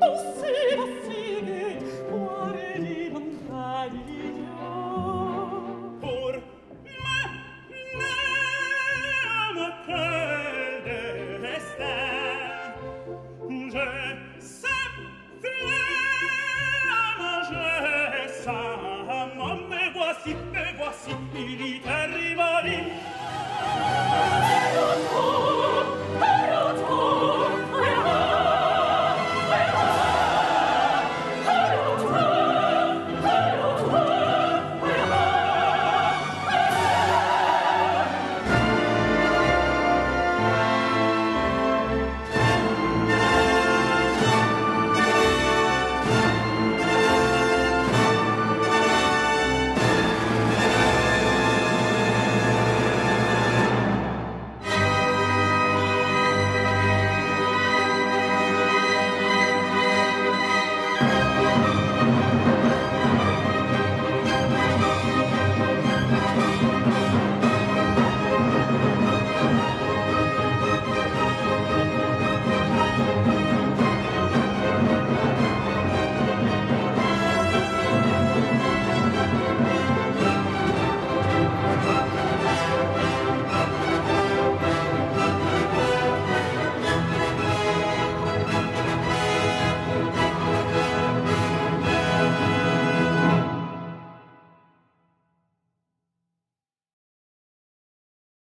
都死。